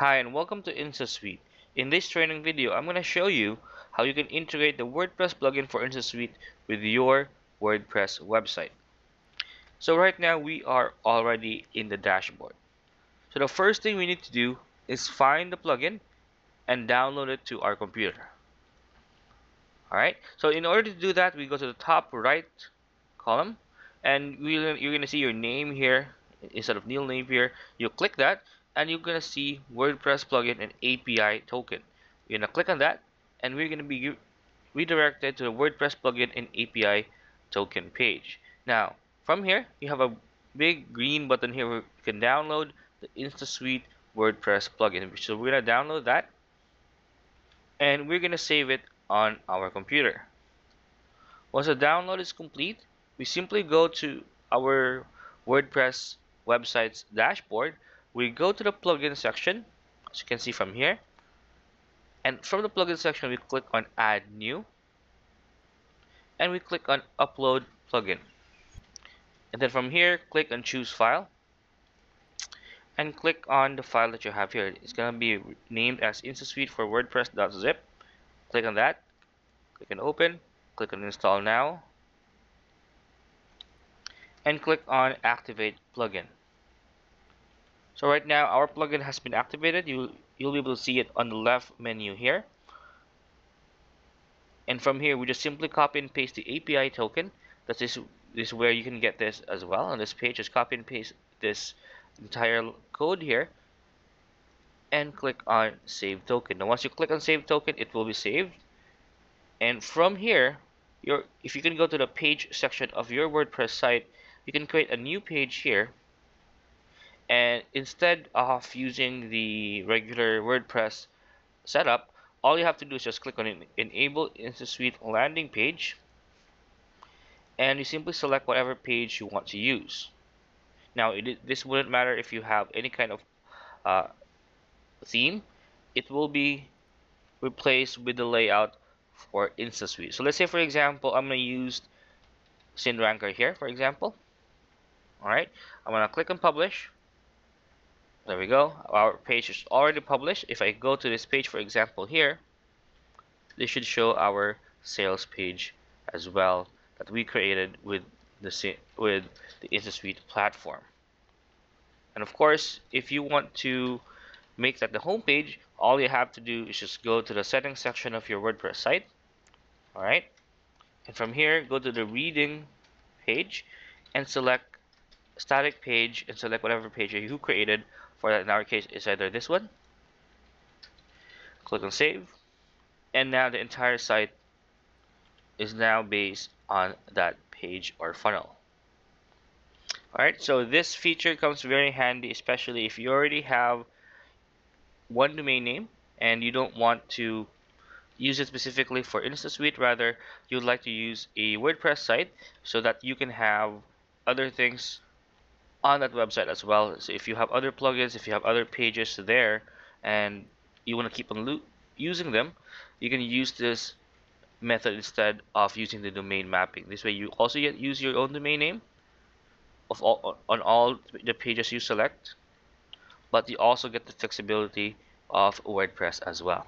Hi and welcome to InstaSuite. In this training video, I'm going to show you how you can integrate the WordPress plugin for InstaSuite with your WordPress website. So right now we are already in the dashboard. So the first thing we need to do is find the plugin and download it to our computer. Alright, so in order to do that, we go to the top right column and you're going to see your name here instead of Neil Napier. You click that and you're gonna see WordPress plugin and API token. You're gonna click on that and we're gonna be redirected to the WordPress plugin and API token page. Now from here you have a big green button here where you can download the InstaSuite WordPress plugin. So we're gonna download that and we're gonna save it on our computer. Once the download is complete, we simply go to our WordPress website's dashboard we go to the plugin section as you can see from here. And from the plugin section we click on add new. And we click on upload plugin. And then from here click on choose file. And click on the file that you have here. It's gonna be named as instasuite for wordpress.zip click on that. Click on open. Click on install now. And click on activate plugin so right now our plugin has been activated. You you'll be able to see it on the left menu here. And from here we just simply copy and paste the API token. That is this is where you can get this as well. On this page, just copy and paste this entire code here and click on save token. Now once you click on save token, it will be saved. And from here, your if you can go to the page section of your WordPress site, you can create a new page here and instead of using the regular WordPress setup all you have to do is just click on enable InstaSuite landing page. And you simply select whatever page you want to use. Now it, this wouldn't matter if you have any kind of uh, theme. It will be replaced with the layout for InstaSuite. So let's say for example I'm going to use SceneRanker here for example. Alright I'm going to click on publish there we go. Our page is already published. If I go to this page for example here this should show our sales page as well that we created with the with the InstaSuite platform. And of course if you want to make that the home page all you have to do is just go to the settings section of your WordPress site. Alright and from here go to the reading page and select static page and select whatever page you created for that in our case is either this one click on save and now the entire site is now based on that page or funnel. Alright so this feature comes very handy especially if you already have one domain name and you don't want to use it specifically for InstaSuite rather you'd like to use a WordPress site so that you can have other things on that website as well. So if you have other plugins, if you have other pages there, and you want to keep on using them, you can use this method instead of using the domain mapping. This way, you also get, use your own domain name of all on all the pages you select, but you also get the flexibility of WordPress as well.